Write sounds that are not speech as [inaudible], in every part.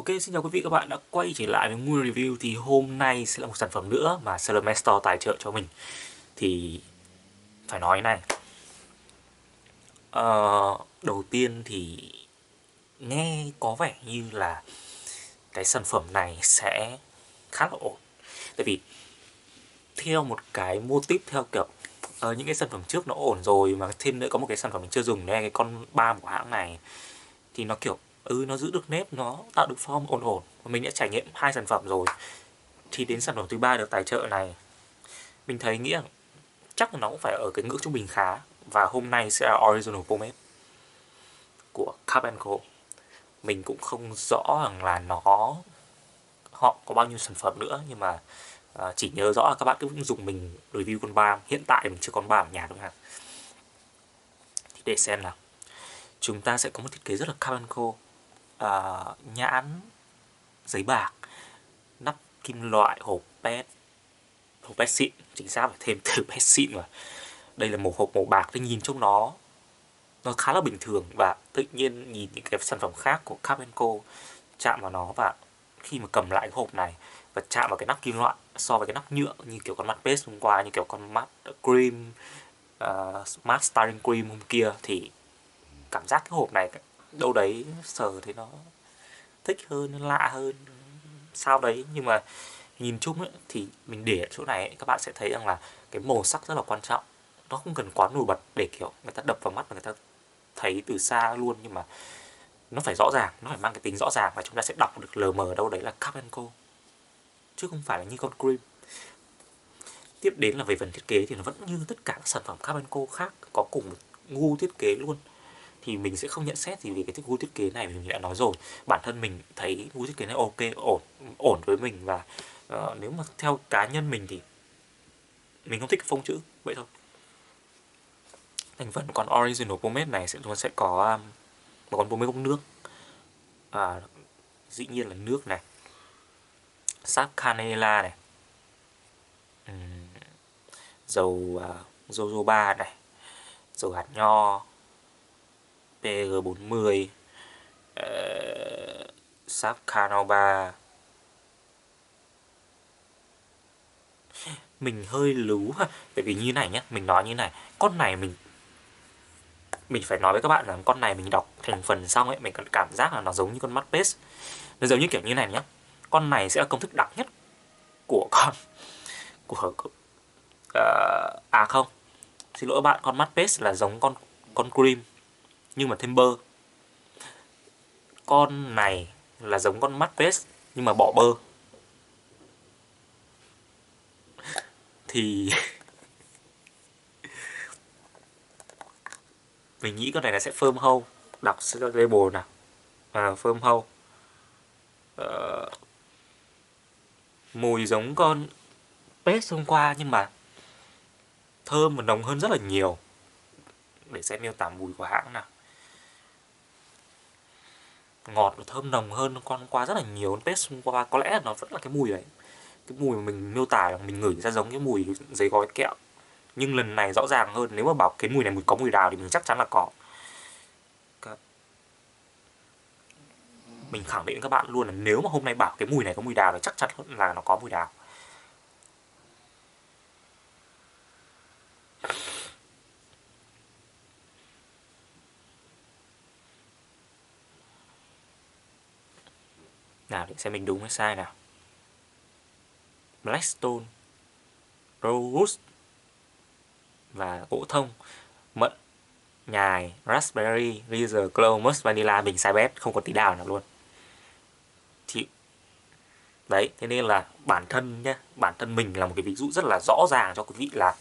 Ok, xin chào quý vị các bạn đã quay trở lại với Moon Review. Thì hôm nay sẽ là một sản phẩm nữa mà Salome Store tài trợ cho mình. Thì phải nói này. Uh, Đầu tiên thì nghe có vẻ như là cái sản phẩm này sẽ khá là ổn. Tại vì theo một cái mô típ theo kiểu uh, những cái sản phẩm trước nó ổn rồi mà thêm nữa có một cái sản phẩm mình chưa dùng đây cái con ba của hãng này thì nó kiểu ừ nó giữ được nếp, nó tạo được form ổn ổn. Và mình đã trải nghiệm hai sản phẩm rồi. Thì đến sản phẩm thứ ba được tài trợ này, mình thấy nghĩ chắc nó cũng phải ở cái ngưỡng trung bình khá. Và hôm nay sẽ là original pomade của Carpenco mình cũng không rõ rằng là nó họ có bao nhiêu sản phẩm nữa, nhưng mà à, chỉ nhớ rõ là các bạn cứ dùng mình review con ba hiện tại mình chưa con ba ở nhà đúng không thì để xem nào. Chúng ta sẽ có một thiết kế rất là Carpenco uh, nhãn giấy bạc nắp kim loại hộp pet hộp pet xịn chính xác phải thêm từ [laughs] pet xịn mà đây là một hộp màu bạc tôi nhìn trong nó nó khá là bình thường và tự nhiên nhìn những cái sản phẩm khác của Capenco chạm vào nó và khi mà cầm lại cái hộp này và chạm vào cái nắp kim loại so với cái nắp nhựa như kiểu con mắt base hôm qua như kiểu con mắt cream ờ, uh, smart styling cream hôm kia thì cảm giác cái hộp này đâu đấy sờ thấy nó thích hơn nó lạ hơn sao đấy? Nhưng mà nhìn chung ấy, thì mình để ở chỗ này ấy, các bạn sẽ thấy rằng là cái màu sắc rất là quan trọng. Nó không cần quá nổi bật để kiểu người ta đập vào mắt và người ta thấy từ xa luôn nhưng mà nó phải rõ ràng nó phải mang cái tính rõ ràng và chúng ta sẽ đọc được lờ mờ đâu đấy là Carpenco chứ không phải là như con cream. Tiếp đến là về phần thiết kế thì nó vẫn như tất cả các sản phẩm Carpenco khác có cùng một ngu thiết kế luôn thì mình sẽ không nhận xét gì về cái gu thiết kế này vì mình đã nói rồi. Bản thân mình thấy gu thiết kế này ok ổn ổn với mình và uh, nếu mà theo cá nhân mình thì mình không thích phông chữ vậy thôi. Thành phần còn original pomade này sẽ chúng sẽ có um, một con pomade bông nước. À, dĩ nhiên là nước này. Sáp canela này. Uhm, dầu uh, jojoba này. Dầu hạt nho. PG40 uh, Sáp Canova. Mình hơi lú ha Tại vì như này nhé Mình nói như này Con này mình Mình phải nói với các bạn rằng con này mình đọc thành phần xong ấy Mình còn cảm giác là nó giống như con mắt paste Nó giống như kiểu như này nhé Con này sẽ là công thức đặc nhất Của con Của uh, À không Xin lỗi bạn Con mắt paste là giống con con cream nhưng mà thêm bơ. Con này là giống con mắt vest nhưng mà bỏ bơ. Thì [laughs] mình nghĩ con này là sẽ phơm hâu. Đọc label nào. À, phơm hâu. Ờ, mùi giống con pest hôm qua nhưng mà thơm và nồng hơn rất là nhiều. Để xem miêu tả mùi của hãng nào ngọt và thơm nồng hơn con qua rất là nhiều test qua. Có lẽ nó vẫn là cái mùi đấy. Cái mùi mà mình miêu tả mình ngửi ra giống cái mùi giấy gói kẹo. Nhưng lần này rõ ràng hơn, nếu mà bảo cái mùi này mùi có mùi đào thì mình chắc chắn là có. Mình khẳng định với các bạn luôn là nếu mà hôm nay bảo cái mùi này có mùi đào thì chắc chắn là nó có mùi đào. Nào, để xem mình đúng hay sai nào. Blackstone rose Và gỗ thông, Mận, Nhài, Raspberry Reaser Clove Musk Vanilla Mình sai bét, Không có tí đào nào luôn. Chịu Đấy, thế nên là bản thân nhé Bản thân mình là một cái ví dụ rất là rõ ràng cho quý vị là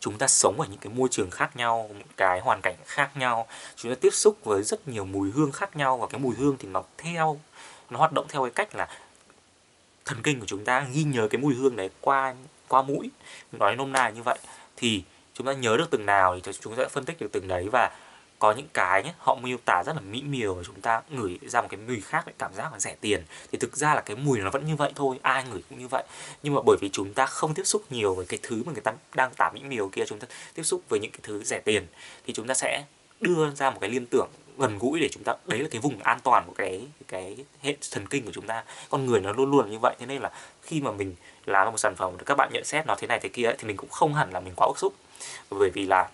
chúng ta sống ở những cái môi trường khác nhau những cái hoàn cảnh khác nhau, chúng ta tiếp xúc với rất nhiều mùi hương khác nhau và cái mùi hương thì nó theo nó hoạt động theo cái cách là thần kinh của chúng ta ghi nhớ cái mùi hương đấy qua qua mũi nói nôm na như vậy. Thì chúng ta nhớ được từng nào thì chúng ta sẽ phân tích được từng đấy và có những cái nhé, họ miêu tả rất là mỹ miều và chúng ta ngửi ra một cái mùi khác lại cảm giác là rẻ tiền. Thì thực ra là cái mùi nó vẫn như vậy thôi ai ngửi cũng như vậy. Nhưng mà bởi vì chúng ta không tiếp xúc nhiều với cái thứ mà người ta đang tả mỹ miều kia chúng ta tiếp xúc với những cái thứ rẻ tiền thì chúng ta sẽ đưa ra một cái liên tưởng gần gũi để chúng ta đấy là cái vùng an toàn của cái cái hệ thần kinh của chúng ta. Con người nó luôn luôn như vậy thế nên là khi mà mình làm một sản phẩm các bạn nhận xét nó thế này thế kia ấy, thì mình cũng không hẳn là mình quá bức xúc. Bởi vì là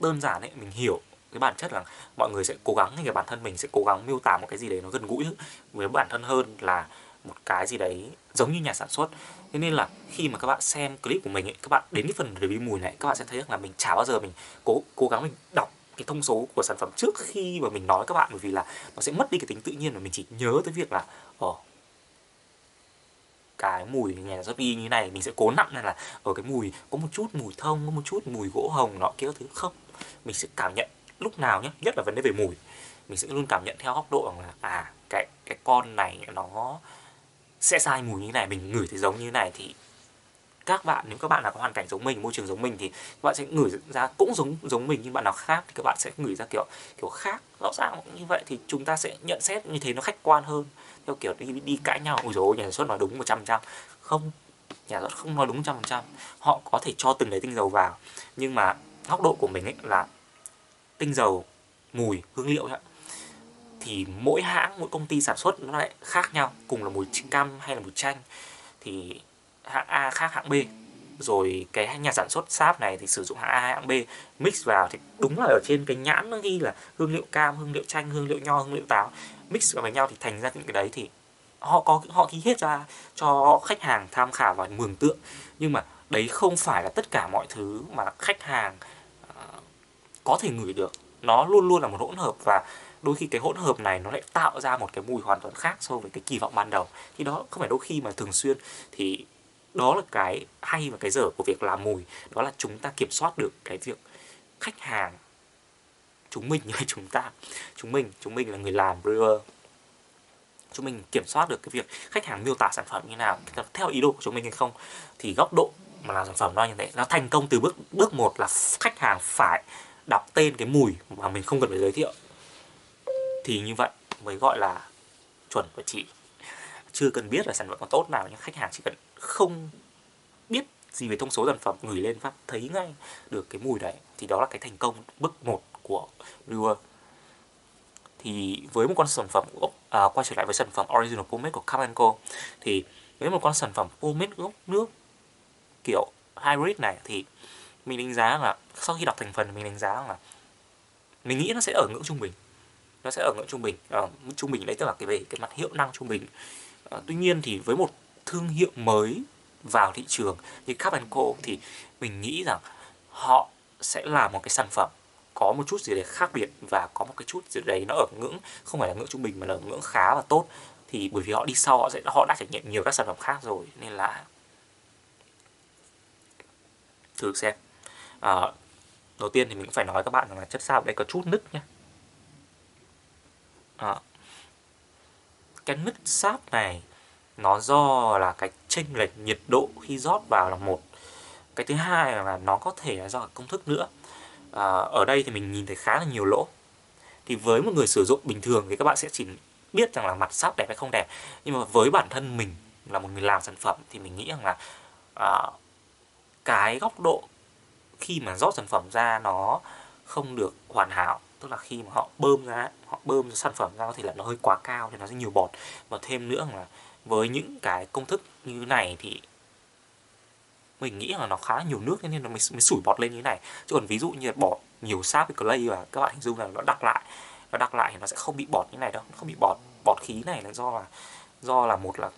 đơn giản ấy mình hiểu cái bản chất là mọi người sẽ cố gắng hay là bản thân mình sẽ cố gắng miêu tả một cái gì đấy nó gần gũi với bản thân hơn là một cái gì đấy giống như nhà sản xuất. Thế nên là khi mà các bạn xem clip của mình ấy, các bạn đến cái phần review mùi này các bạn sẽ thấy là mình chả bao giờ mình cố cố gắng mình đọc cái thông số của sản phẩm trước khi mà mình nói các bạn, bởi vì là nó sẽ mất đi cái tính tự nhiên và mình chỉ nhớ tới việc là ồ cái mùi nhà sản xuất y như này, mình sẽ cố nặng nên là ở cái mùi, có một chút mùi thông, có một chút mùi gỗ hồng nọ kia thứ. Không, mình sẽ cảm nhận lúc nào nhé nhất là vấn đề về mùi, mình sẽ luôn cảm nhận theo góc độ rằng là à cái cái con này nó sẽ sai mùi như này, mình ngửi thấy giống như này thì các bạn nếu các bạn là có hoàn cảnh giống mình môi trường giống mình thì các bạn sẽ ngửi ra cũng giống giống mình nhưng bạn nào khác thì các bạn sẽ ngửi ra kiểu kiểu khác rõ ràng như vậy thì chúng ta sẽ nhận xét như thế nó khách quan hơn. Theo kiểu đi đi cãi nhau ôi dồi nhà sản xuất nói đúng một trăm trăm. Không nhà sản xuất không nói đúng trăm phần trăm. Họ có thể cho từng đấy tinh dầu vào nhưng mà góc độ của mình ấy là tinh dầu mùi hương liệu ấy, thì mỗi hãng mỗi công ty sản xuất nó lại khác nhau cùng là mùi cam hay là mùi chanh. Thì hãng A khác hãng B. Rồi cái nhà sản xuất sáp này thì sử dụng hãng A hãng B. Mix vào thì đúng là ở trên cái nhãn nó ghi là hương liệu cam hương liệu chanh hương liệu nho hương liệu táo. Mix vào với nhau thì thành ra những cái đấy thì họ có họ ghi hết ra cho khách hàng tham khảo và mường tượng. Nhưng mà đấy không phải là tất cả mọi thứ mà khách hàng uh, có thể ngửi được. Nó luôn luôn là một hỗn hợp và đôi khi cái hỗn hợp này nó lại tạo ra một cái mùi hoàn toàn khác so với cái kỳ vọng ban đầu. Thì đó không phải đôi khi mà thường xuyên thì đó là cái hay và cái dở của việc làm mùi. Đó là chúng ta kiểm soát được cái việc khách hàng, chúng mình như chúng ta, chúng mình chúng mình là người làm brewer. Chúng mình kiểm soát được cái việc khách hàng miêu tả sản phẩm như nào theo ý đồ của chúng mình hay không. Thì góc độ mà làm sản phẩm nó như thế, nó thành công từ bước bước một là khách hàng phải đọc tên cái mùi mà mình không cần phải giới thiệu. Thì như vậy mới gọi là chuẩn của chị. Chưa cần biết là sản phẩm có tốt nào nhưng khách hàng chỉ cần không biết gì về thông số sản phẩm gửi lên phát thấy ngay được cái mùi đấy thì đó là cái thành công bước một của Brewer thì với một con sản phẩm à, quay trở lại với sản phẩm original pomade của Camanco thì với một con sản phẩm pomade gốc nước kiểu hybrid này thì mình đánh giá là sau khi đọc thành phần mình đánh giá là mình nghĩ nó sẽ ở ngưỡng trung bình. Nó sẽ ở ngưỡng trung bình à, trung bình đấy tức là cái về cái mặt hiệu năng trung bình. À, tuy nhiên thì với một thương hiệu mới vào thị trường như Cap Co thì mình nghĩ rằng họ sẽ là một cái sản phẩm có một chút gì đấy khác biệt và có một cái chút gì đấy nó ở ngưỡng không phải là ngưỡng trung bình mà là ngưỡng khá và tốt. Thì bởi vì họ đi sau họ sẽ họ đã trải nghiệm nhiều các sản phẩm khác rồi nên là thử xem. À, đầu tiên thì mình cũng phải nói các bạn rằng là chất sao đây có chút nứt nhé à, cái nứt sáp này nó do là cái chênh lệch nhiệt độ khi rót vào là một. Cái thứ hai là nó có thể là do công thức nữa. À, ở đây thì mình nhìn thấy khá là nhiều lỗ. Thì với một người sử dụng bình thường thì các bạn sẽ chỉ biết rằng là mặt sáp đẹp hay không đẹp. Nhưng mà với bản thân mình là một người làm sản phẩm thì mình nghĩ rằng là à, cái góc độ khi mà rót sản phẩm ra nó không được hoàn hảo. Tức là khi mà họ bơm ra họ bơm sản phẩm ra có thể là nó hơi quá cao thì nó sẽ nhiều bọt. Và thêm nữa là với những cái công thức như này thì mình nghĩ là nó khá nhiều nước nên nó mới, mới sủi bọt lên như thế này. Chứ còn ví dụ như là bỏ nhiều sáp với clay và các bạn hình dung là nó đặc lại nó đặc lại thì nó sẽ không bị bọt như này đâu. Nó không bị bọt bọt khí này là do là do là một là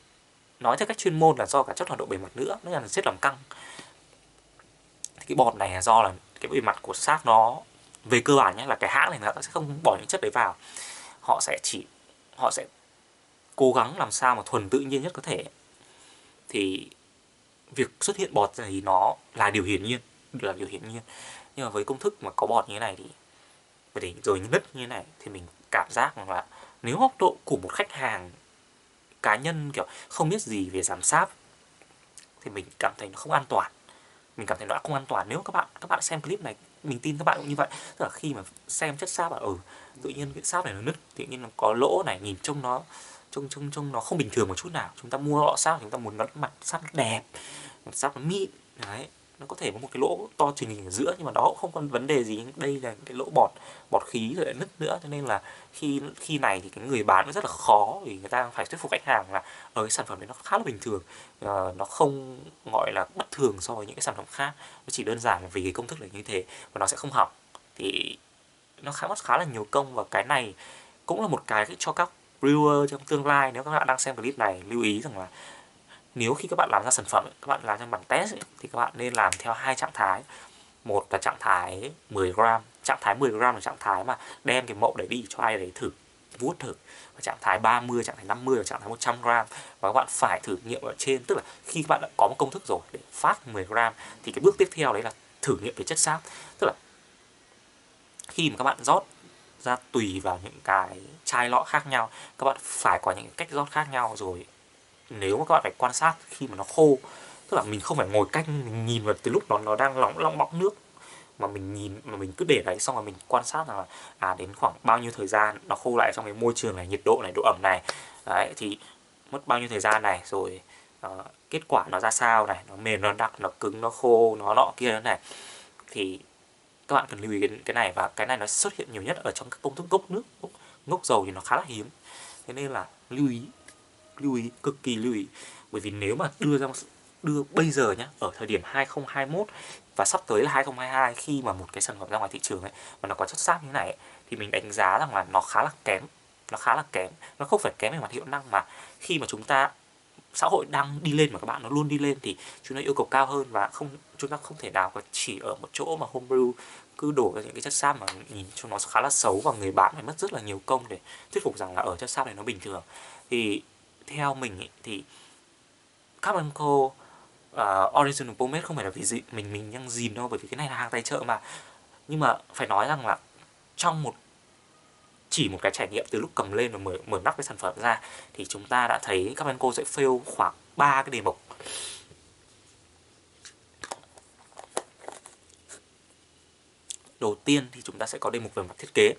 [tsk] nói theo cách chuyên môn là do cả chất hoạt độ bề mặt nữa nó là chất làm căng. Thì cái bọt này là do là cái bề mặt của sáp nó về cơ bản nhé là cái hãng này nó sẽ không bỏ những chất đấy vào. Họ sẽ chỉ họ sẽ cố gắng làm sao mà thuần tự nhiên nhất có thể, thì việc xuất hiện bọt thì nó là điều hiển nhiên, là điều hiển nhiên. Nhưng mà với công thức mà có bọt như thế này thì để rồi nứt như thế này thì mình cảm giác rằng là nếu góc độ của một khách hàng cá nhân, kiểu, không biết gì về giám sát thì mình cảm thấy nó không an toàn. Mình cảm thấy nó không an toàn. Nếu các bạn các bạn xem clip này, mình tin các bạn cũng như vậy. Tức là khi mà xem chất sáp ở ừ tự nhiên cái sáp này nó nứt, tự nhiên nó có lỗ này, nhìn trông nó trông trông trông nó không bình thường một chút nào. Chúng ta mua lọ sáp chúng ta muốn nó mặt sáp đẹp mặt sáp nó mịn đấy nó có thể có một cái lỗ to trình hình ở giữa nhưng mà đó cũng không có vấn đề gì. Đây là cái lỗ bọt bọt khí rồi lại nứt nữa cho nên là khi khi này thì cái người bán nó rất là khó vì người ta phải thuyết phục khách hàng là ở cái sản phẩm đấy nó khá là bình thường à, nó không gọi là bất thường so với những cái sản phẩm khác. Nó chỉ đơn giản vì cái công thức là như thế và nó sẽ không hỏng. Thì nó khá mất khá là nhiều công và cái này cũng là một cái cho các brewer trong tương lai, nếu các bạn đang xem clip này, lưu ý rằng là nếu khi các bạn làm ra sản phẩm các bạn làm trong bản test thì các bạn nên làm theo hai trạng thái. Một là trạng thái 10 gram, trạng thái 10 gram là trạng thái mà đem cái mẫu đấy đi cho ai đấy thử, vuốt thử. Và trạng thái 30 trạng thái 50 và trạng thái 100 gram. Và các bạn phải thử nghiệm ở trên, tức là khi các bạn đã có một công thức rồi để phát 10 gram, thì cái bước tiếp theo đấy là thử nghiệm về chất xác tức là khi mà các bạn rót ra tùy vào những cái chai lọ khác nhau. Các bạn phải có những cách rót khác nhau rồi. Nếu mà các bạn phải quan sát khi mà nó khô tức là mình không phải ngồi canh mình nhìn vào từ lúc nó nó đang lỏng lỏng bọng nước mà mình nhìn mà mình cứ để đấy xong rồi mình quan sát là à đến khoảng bao nhiêu thời gian nó khô lại trong cái môi trường này nhiệt độ này độ ẩm này. Đấy thì mất bao nhiêu thời gian này rồi uh, kết quả nó ra sao này nó mềm nó đặc nó cứng nó khô nó nọ kia này. Thì các bạn cần lưu ý cái, cái này và cái này nó xuất hiện nhiều nhất ở trong các công thức gốc nước gốc, gốc dầu thì nó khá là hiếm. Thế nên là lưu ý lưu ý cực kỳ lưu ý. Bởi vì nếu mà đưa ra đưa bây giờ nhá ở thời điểm 2021 và sắp tới là 2022 khi mà một cái sản phẩm ra ngoài thị trường ấy mà nó có chất xám như này ấy, thì mình đánh giá rằng là nó khá là kém nó khá là kém. Nó không phải kém về mặt hiệu năng mà khi mà chúng ta xã hội đang đi lên mà các bạn nó luôn đi lên thì chúng nó yêu cầu cao hơn và không chúng ta không thể nào có chỉ ở một chỗ mà homebrew cứ đổ ra những cái chất sáp mà nhìn cho nó khá là xấu và người bán phải mất rất là nhiều công để thuyết phục rằng là ở chất sáp này nó bình thường. Thì theo mình ý, thì Carbon Co uh, Original Pomade không phải là vì gì mình mình đang dìm đâu bởi vì cái này là hàng tài trợ mà. Nhưng mà phải nói rằng là trong một chỉ một cái trải nghiệm từ lúc cầm lên và mở mở nắp cái sản phẩm ra, thì chúng ta đã thấy Carbon cô sẽ fail khoảng 3 cái đề mục. Đầu tiên thì chúng ta sẽ có đề mục về mặt thiết kế.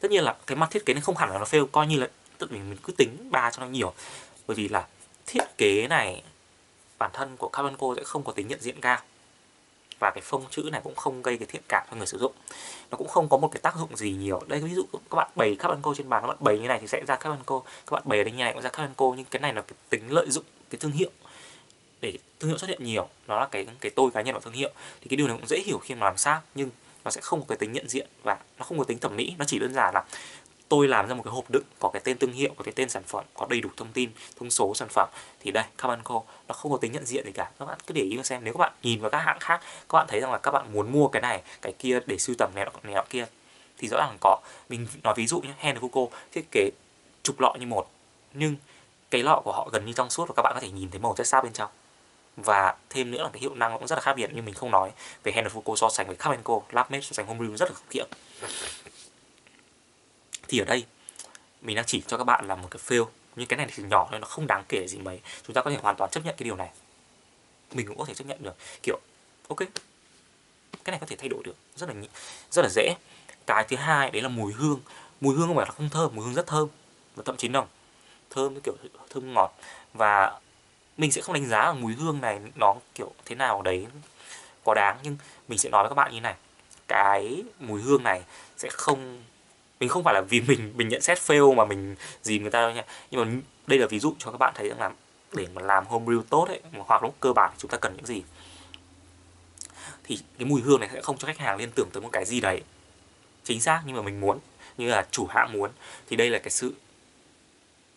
Tất nhiên là cái mặt thiết kế này không hẳn là nó fail, coi như là tự mình mình cứ tính ba cho nó nhiều. Bởi vì là thiết kế này, bản thân của Carbon cô sẽ không có tính nhận diện cao và cái phông chữ này cũng không gây cái thiện cảm cho người sử dụng. Nó cũng không có một cái tác dụng gì nhiều. Đây ví dụ các bạn bày Carbon cô trên bàn các bạn bày như này thì sẽ ra Carbon cô, các bạn bày ở đây như này cũng ra Carbon cô nhưng cái này là cái tính lợi dụng cái thương hiệu để thương hiệu xuất hiện nhiều. Nó là cái cái tôi cá nhân của thương hiệu. Thì cái điều này cũng dễ hiểu khi mà làm sao nhưng nó sẽ không có cái tính nhận diện và nó không có tính thẩm mỹ. Nó chỉ đơn giản là tôi làm ra một cái hộp đựng có cái tên thương hiệu, có cái tên sản phẩm, có đầy đủ thông tin, thông số sản phẩm, thì đây Cabanco nó không có tính nhận diện gì cả. Các bạn cứ để ý xem, nếu các bạn nhìn vào các hãng khác, các bạn thấy rằng là các bạn muốn mua cái này, cái kia để sưu tầm này này kia, thì rõ ràng có. Mình nói ví dụ nhé Hen Foucault thiết kế chục lọ như một, nhưng cái lọ của họ gần như trong suốt và các bạn có thể nhìn thấy màu chất sáp bên trong. Và thêm nữa là cái hiệu năng cũng rất là khác biệt, nhưng mình không nói về Hen Foucault so sánh với Cabanco Labmade so sánh Homebrew rất là khủng khiếp thì ở đây mình đang chỉ cho các bạn là một cái fail nhưng cái này thì nhỏ nên nó không đáng kể gì mấy. Chúng ta có thể hoàn toàn chấp nhận cái điều này. Mình cũng có thể chấp nhận được. Kiểu, ok, cái này có thể thay đổi được. Rất là rất là dễ. Cái thứ hai, đấy là mùi hương. Mùi hương không phải là không thơm, mùi hương rất thơm. Và thậm chí nồng. Thơm kiểu thơm ngọt. Và mình sẽ không đánh giá là mùi hương này nó kiểu thế nào đấy có đáng. Nhưng mình sẽ nói với các bạn như này. Cái mùi hương này sẽ không mình không phải là vì [laughs] mình mình nhận xét fail mà mình gì người ta đâu nha. Nhưng mà đây là ví dụ cho các bạn thấy rằng là để mà làm homebrew tốt ấy hoặc lúc cơ bản thì chúng ta cần những gì? Thì cái mùi hương này sẽ không cho khách hàng liên tưởng tới một cái gì đấy. Chính xác nhưng mà mình muốn, như là chủ hãng muốn. Thì đây là cái sự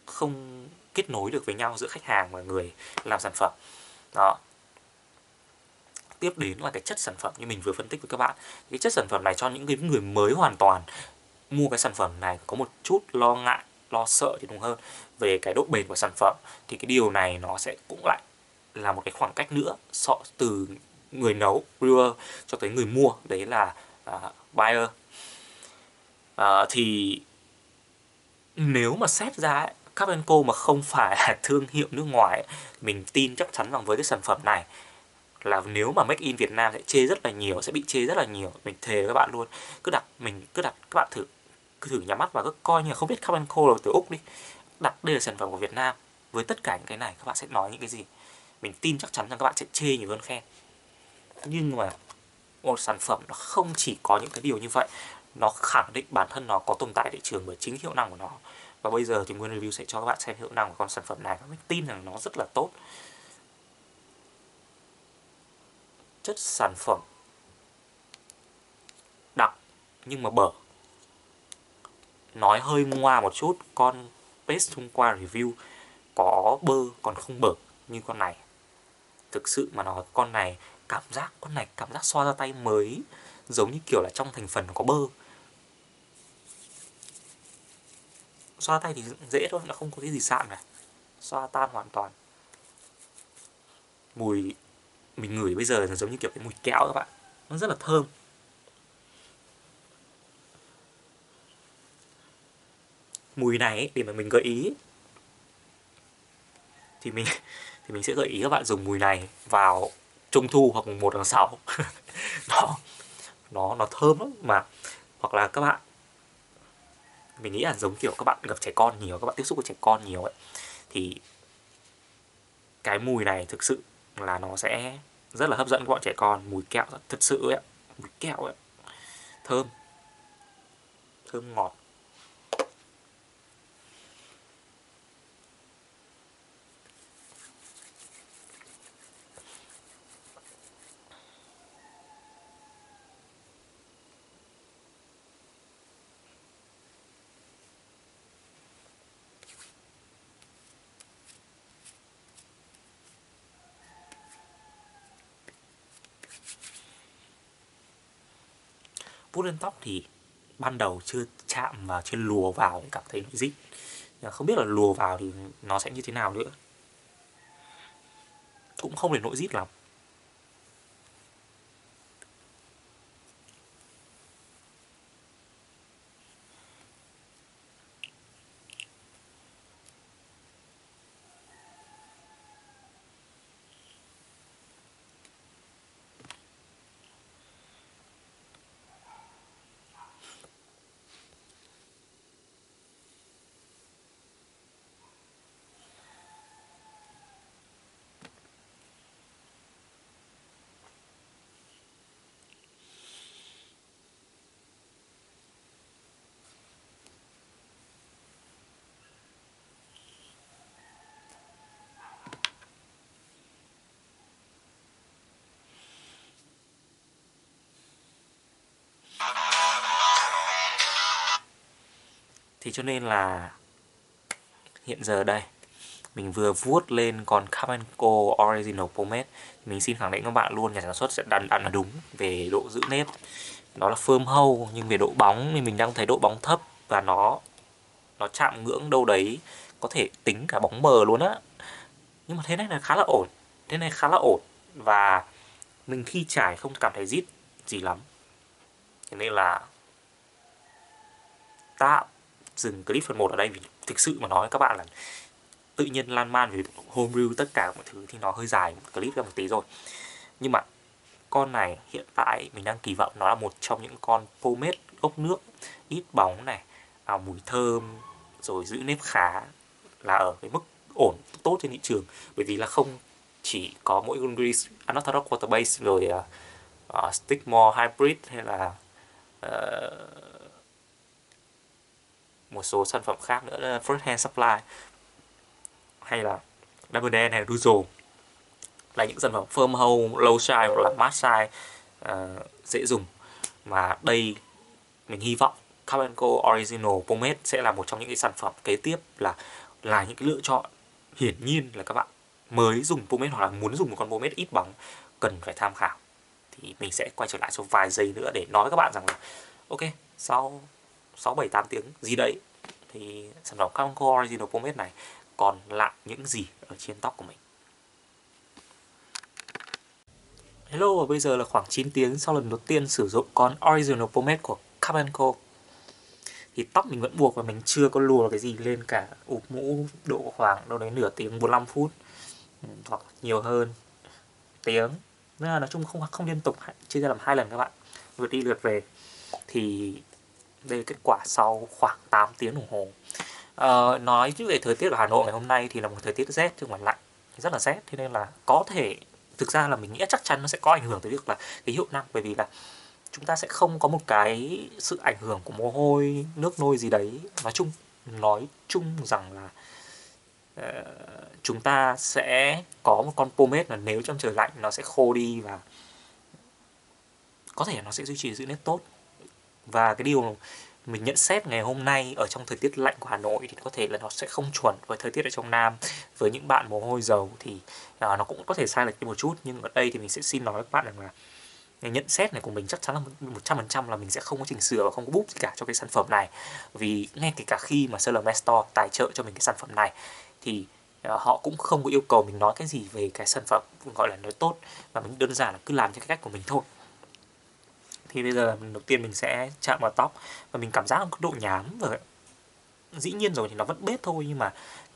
không kết nối được với nhau giữa khách hàng và người làm sản phẩm. Đó. Tiếp đến là cái chất sản phẩm như mình vừa phân tích với các bạn. Cái chất sản phẩm này cho những cái người mới hoàn toàn mua cái sản phẩm này có một chút lo ngại lo sợ thì đúng hơn. Về cái độ bền của sản phẩm thì cái điều này nó sẽ cũng lại là một cái khoảng cách nữa so từ người nấu brewer cho tới người mua đấy là uh, buyer. Uh, thì nếu mà xét ra ấy, Capenco mà không phải là [laughs] thương hiệu nước ngoài mình tin chắc chắn rằng với cái sản phẩm này là nếu mà make in Việt Nam sẽ chê rất là nhiều sẽ bị chê rất là nhiều mình thề với các bạn luôn. Cứ đặt mình cứ đặt các bạn thử cứ thử nhắm mắt và cứ coi như là không biết Carbon Co là từ Úc đi. Đặt đây là sản phẩm của Việt Nam. Với tất cả những cái này, các bạn sẽ nói những cái gì? Mình tin chắc chắn rằng các bạn sẽ chê nhiều hơn khen. Nhưng mà một sản phẩm nó không chỉ có những cái điều như vậy. Nó khẳng định bản thân nó có tồn tại thị trường bởi chính hiệu năng của nó. Và bây giờ thì Nguyên Review sẽ cho các bạn xem hiệu năng của con sản phẩm này và mình tin rằng nó rất là tốt. Chất sản phẩm đặc nhưng mà bở nói hơi ngoa một chút, con paste hôm qua review có bơ, còn không bở như con này. Thực sự mà nói, con này cảm giác, con này cảm giác xoa ra tay mới, giống như kiểu là trong thành phần có bơ. Xoa tay thì dễ thôi, nó không có cái gì sạn cả xoa tan hoàn toàn. Mùi mình ngửi bây giờ là giống như kiểu cái mùi kẹo các bạn. Nó rất là thơm. Mùi này ấy, để mà mình gợi ý. Thì mình [laughs] thì mình sẽ gợi ý các bạn dùng mùi này vào trung thu hoặc mùng một tháng sáu. [laughs] Nó nó nó thơm lắm mà. Hoặc là các bạn mình nghĩ là giống kiểu các bạn gặp trẻ con nhiều các bạn tiếp xúc với trẻ con nhiều ấy thì cái mùi này thực sự là nó sẽ rất là hấp dẫn các bọn trẻ con. Mùi kẹo thật sự ấy mùi kẹo ấy thơm. Thơm ngọt. Vuốt lên tóc thì ban đầu chưa chạm và chưa lùa vào, cảm thấy nó dít. Không biết là lùa vào thì nó sẽ như thế nào nữa. Cũng không để nỗi rít lắm. Thì cho nên là hiện giờ đây, mình vừa vuốt lên con Carmenco Original Pomade. Mình xin khẳng định các bạn luôn, nhà sản xuất sẽ đặt đặt là đúng về độ giữ nếp. Nó là firm hâu, nhưng về độ bóng thì mình đang thấy độ bóng thấp và nó nó chạm ngưỡng đâu đấy có thể tính cả bóng mờ luôn á. Nhưng mà thế này là khá là ổn, thế này khá là ổn. Và mình khi trải không cảm thấy rít gì lắm. Thế nên là tạm dừng clip phần 1 ở đây vì thực sự mà nói các bạn là tự nhiên lan man về homebrew tất cả mọi thứ thì nó hơi dài một clip ra một tí rồi. Nhưng mà con này hiện tại mình đang kỳ vọng nó là một trong những con pomade ốc nước ít bóng này à, mùi thơm rồi giữ nếp khá là ở cái mức ổn tốt trên thị trường. Bởi vì là không chỉ có mỗi con grease à, Another Water Base rồi uh, uh, Stickmore Hybrid hay là uh, một số sản phẩm khác nữa là First Hand Supply hay là Double Den hay Ruzo là những sản phẩm firm hold, low shine hoặc là matte shine uh, dễ dùng. Mà đây mình hy vọng Cabenco Original Pomade sẽ là một trong những cái sản phẩm kế tiếp là là những cái lựa chọn hiển nhiên là các bạn mới dùng pomade hoặc là muốn dùng một con pomade ít bóng cần phải tham khảo. Thì mình sẽ quay trở lại sau vài giây nữa để nói các bạn rằng là ok sau 6 7 8 tiếng gì đấy. Thì sản phẩm Cabenco Original Pomade này còn lại những gì ở trên tóc của mình? Hello, và bây giờ là khoảng 9 tiếng sau lần đầu tiên sử dụng con Original Pomade của Cabenco thì tóc mình vẫn buộc và mình chưa có lùa cái gì lên cả. Ụp mũ, độ khoảng đâu đấy nửa tiếng 45 phút. Ừ, hoặc nhiều hơn tiếng. Nên là nói chung không không liên tục chia ra làm hai lần các bạn. Lượt đi lượt về. Thì đây là kết quả sau khoảng 8 tiếng đồng hồ. À, nói về thời tiết ở Hà Nội ngày hôm nay thì là một thời tiết rét chứ không phải lạnh rất là rét. Thế nên là có thể thực ra là mình nghĩ chắc chắn nó sẽ có ảnh hưởng tới việc là cái hiệu năng bởi vì là chúng ta sẽ không có một cái sự ảnh hưởng của mồ hôi nước nôi gì đấy. Nói chung nói chung rằng là uh, chúng ta sẽ có một con pomade là nếu trong trời lạnh nó sẽ khô đi và có thể nó sẽ duy trì giữ nét tốt và cái điều mình nhận xét ngày hôm nay ở trong thời tiết lạnh của Hà Nội thì có thể là nó sẽ không chuẩn với thời tiết ở trong Nam. Với những bạn mồ hôi dầu thì à, nó cũng có thể sai lệch đi một chút. Nhưng ở đây thì mình sẽ xin nói với các bạn rằng là cái nhận xét này của mình chắc chắn là một trăm phần trăm là mình sẽ không có chỉnh sửa và không có bút gì cả cho cái sản phẩm này. Vì ngay kể cả khi mà Solar Store tài trợ cho mình cái sản phẩm này thì à, họ cũng không có yêu cầu mình nói cái gì về cái sản phẩm gọi là nói tốt. Mà mình đơn giản là cứ làm theo cái cách của mình thôi thì bây giờ đầu tiên mình sẽ chạm vào tóc và mình cảm giác có độ nhám và dĩ nhiên rồi thì nó vẫn bết thôi nhưng mà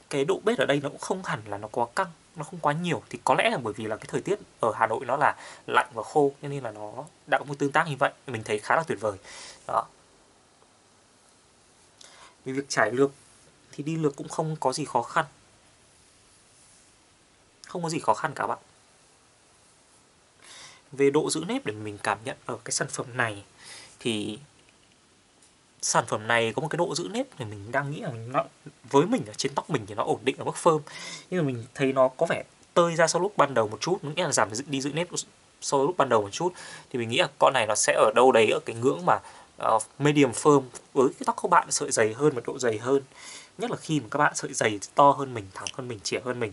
cái độ bết ở đây nó cũng không hẳn là nó quá căng, nó không quá nhiều. Thì có lẽ là bởi vì là cái thời tiết ở Hà Nội nó là lạnh và khô, cho nên là nó đã có một tương tác như vậy, mình thấy khá là tuyệt vời. Đó. Vì việc trải lược thì đi lược cũng không có gì khó khăn. Không có gì khó khăn cả bạn về độ giữ nếp để mình cảm nhận ở cái sản phẩm này thì sản phẩm này có một cái độ giữ nếp thì mình đang nghĩ là nó, với mình ở trên tóc mình thì nó ổn định ở mức phơm. Nhưng mà mình thấy nó có vẻ tơi ra sau lúc ban đầu một chút nghĩa là giảm đi giữ nếp sau lúc ban đầu một chút thì mình nghĩ là con này nó sẽ ở đâu đấy ở cái ngưỡng mà uh, medium firm với cái tóc các bạn sợi dày hơn và độ dày hơn. Nhất là khi mà các bạn sợi dày to hơn mình thẳng hơn mình trẻ hơn mình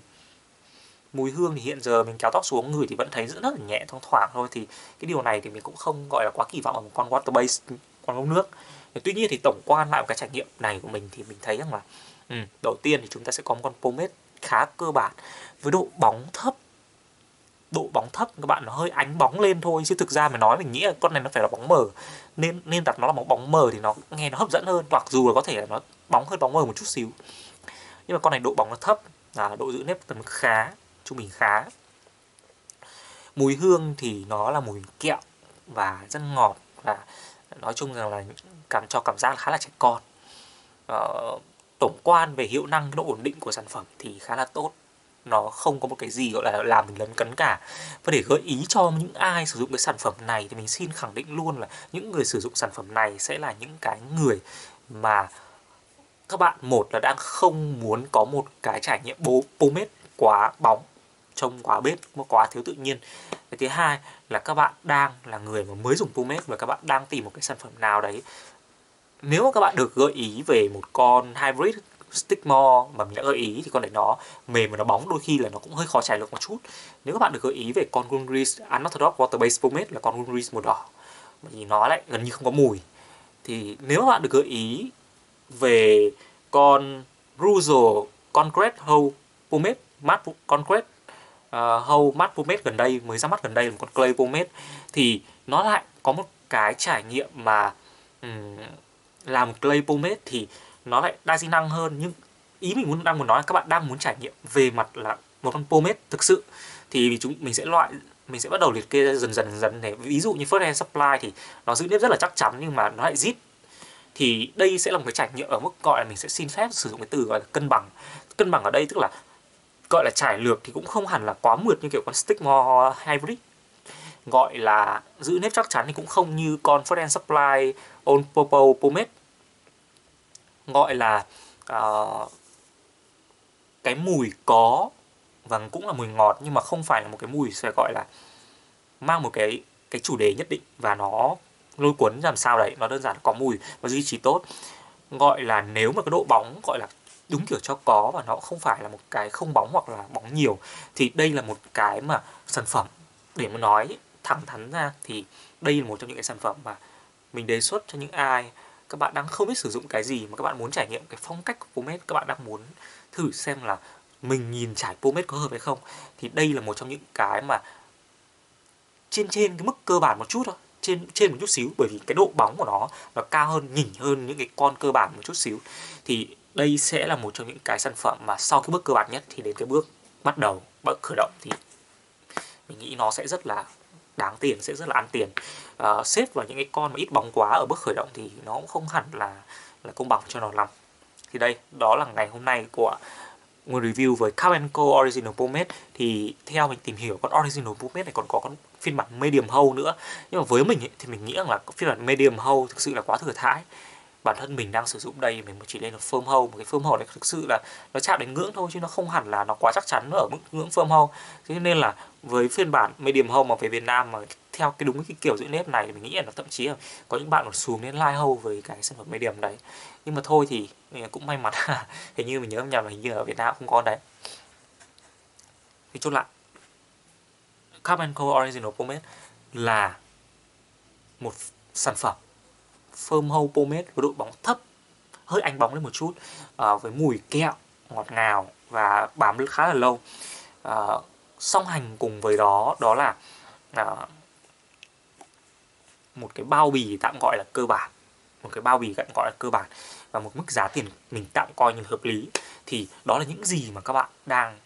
mùi hương thì hiện giờ mình kéo tóc xuống người thì vẫn thấy rất là nhẹ thoang thoảng thôi. Thì cái điều này thì mình cũng không gọi là quá kỳ vọng ở một con water base con ống nước. Tuy nhiên thì tổng quan lại một cái trải nghiệm này của mình thì mình thấy rằng là ừ, đầu tiên thì chúng ta sẽ có một con pomade khá cơ bản với độ bóng thấp. Độ bóng thấp các bạn nó hơi ánh bóng lên thôi chứ thực ra mà nói mình nghĩ là con này nó phải là bóng mờ. Nên nên đặt nó là bóng bóng mờ thì nó nghe nó hấp dẫn hơn mặc dù là có thể là nó bóng hơn bóng mờ một chút xíu. Nhưng mà con này độ bóng nó thấp là độ giữ nếp tầm khá trung bình khá. Mùi hương thì nó là mùi kẹo và rất ngọt và nói chung rằng là cảm cho cảm giác khá là trẻ con. Ờ, tổng quan về hiệu năng độ ổn định của sản phẩm thì khá là tốt. Nó không có một cái gì gọi là làm mình lấn cấn cả. Và để gợi ý cho những ai sử dụng cái sản phẩm này thì mình xin khẳng định luôn là những người sử dụng sản phẩm này sẽ là những cái người mà các bạn một là đang không muốn có một cái trải nghiệm bố pomade quá bóng trông quá bết quá thiếu tự nhiên. Cái thứ hai là các bạn đang là người mà mới dùng pomade và các bạn đang tìm một cái sản phẩm nào đấy. Nếu mà các bạn được gợi ý về một con hybrid Stickmore mà mình đã gợi ý thì con này nó mềm và nó bóng, đôi khi là nó cũng hơi khó trải lực một chút. Nếu các bạn được gợi ý về con Gunris Unorthodox Water Based Pomade là con Gunris màu đỏ thì nó lại gần như không có mùi. Thì nếu các bạn được gợi ý về con Ruzel Concrete Hole Pomade, Matte Concrete uh, mắt Matte Pomade gần đây mới ra mắt gần đây là một con Clay Pomade thì nó lại có một cái trải nghiệm mà um, làm Clay Pomade thì nó lại đa di năng hơn. Nhưng ý mình muốn đang muốn nói là các bạn đang muốn trải nghiệm về mặt là một con pomade thực sự. Thì chúng mình sẽ loại mình sẽ bắt đầu liệt kê dần dần dần này ví dụ như first hand supply thì nó giữ nếp rất là chắc chắn nhưng mà nó lại zip. Thì đây sẽ là một cái trải nghiệm ở mức gọi là mình sẽ xin phép sử dụng cái từ gọi là cân bằng. Cân bằng ở đây tức là gọi là trải lược thì cũng không hẳn là quá mượt như kiểu con Stickmore Hybrid. Gọi là giữ nếp chắc chắn thì cũng không như con Ford and Supply On Popo Pomade. Gọi là uh, cái mùi có và cũng là mùi ngọt nhưng mà không phải là một cái mùi sẽ gọi là mang một cái cái chủ đề nhất định và nó lôi cuốn làm sao đấy nó đơn giản có mùi và duy trì tốt. Gọi là nếu mà cái độ bóng gọi là đúng kiểu cho có và nó không phải là một cái không bóng hoặc là bóng nhiều, thì đây là một cái mà sản phẩm. Để mà nói thẳng thắn ra thì đây là một trong những cái sản phẩm mà mình đề xuất cho những ai các bạn đang không biết sử dụng cái gì mà các bạn muốn trải nghiệm cái phong cách của pomade, các bạn đang muốn thử xem là mình nhìn trải pomade có hợp hay không, thì đây là một trong những cái mà trên trên cái mức cơ bản một chút thôi, trên trên một chút xíu, bởi vì cái độ bóng của nó nó cao hơn, nhỉnh hơn những cái con cơ bản một chút xíu. Thì đây sẽ là một trong những cái sản phẩm mà sau cái bước cơ bản nhất thì đến cái bước bắt đầu bước khởi động thì mình nghĩ nó sẽ rất là đáng tiền sẽ rất là ăn tiền. À, xếp vào những cái con mà ít bóng quá ở bước khởi động thì nó cũng không hẳn là là công bằng cho nó lắm. Thì đây đó là ngày hôm nay của nguồn review với Carmenco Original Pomade. Thì theo mình tìm hiểu con Original Pomade này còn có con phiên bản medium hâu nữa. Nhưng mà với mình ấy, thì mình nghĩ rằng là phiên bản medium hâu thực sự là quá thừa thãi bản thân mình đang sử dụng đây, mình chỉ lên được firm hold một cái firm hold này thực sự là nó chạm đến ngưỡng thôi, chứ nó không hẳn là nó quá chắc chắn ở mức ngưỡng firm hold thế nên là với phiên bản medium hold mà về Việt Nam mà theo cái đúng cái kiểu giữ nếp này thì mình nghĩ là nó thậm chí là có những bạn còn xuống đến live hold với cái sản phẩm medium đấy. Nhưng mà thôi thì mình cũng may mắn [laughs] hình như mình nhớ nhầm là hình như ở Việt Nam không có đấy. Thì chốt lại. Carbon Co Original Pomade là một sản phẩm firm hold pomade với độ bóng thấp hơi ánh bóng lên một chút à, với mùi kẹo ngọt ngào và bám khá là lâu. À, song hành cùng với đó đó là à, một cái bao bì tạm gọi là cơ bản một cái bao bì tạm gọi là cơ bản và một mức giá tiền mình tạm coi như hợp lý. Thì đó là những gì mà các bạn đang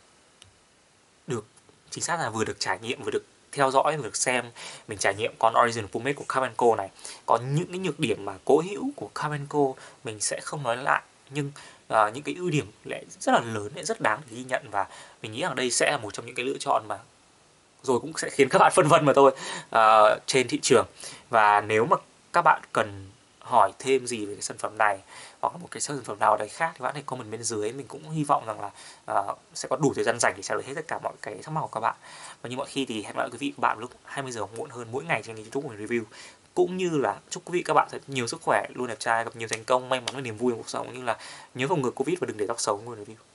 được chính xác là vừa được trải nghiệm vừa được theo dõi và được xem mình trải nghiệm con Origin Pomade của Carmenco này. Có những cái nhược điểm mà cố hữu của Carmenco mình sẽ không nói lại nhưng uh, những cái ưu điểm lại rất là lớn lại rất đáng để ghi nhận và mình nghĩ rằng đây sẽ là một trong những cái lựa chọn mà rồi cũng sẽ khiến các bạn phân vân mà thôi uh, trên thị trường. Và nếu mà các bạn cần hỏi thêm gì về cái sản phẩm này hoặc một cái sản phẩm nào đấy khác thì bạn hãy comment bên dưới. Mình cũng hy vọng rằng là uh, sẽ có đủ thời gian dành để trả lời hết tất cả mọi cái thắc mắc của các bạn. Và như mọi khi thì hẹn gặp lại quý vị các bạn lúc 20 giờ muộn hơn mỗi ngày trên youtube của mình review. Cũng như là chúc quý vị các bạn thật nhiều sức khỏe luôn đẹp trai gặp nhiều thành công may mắn và niềm vui trong cuộc sống. Cũng như là nhớ phòng ngừa covid và đừng để tóc xấu người review.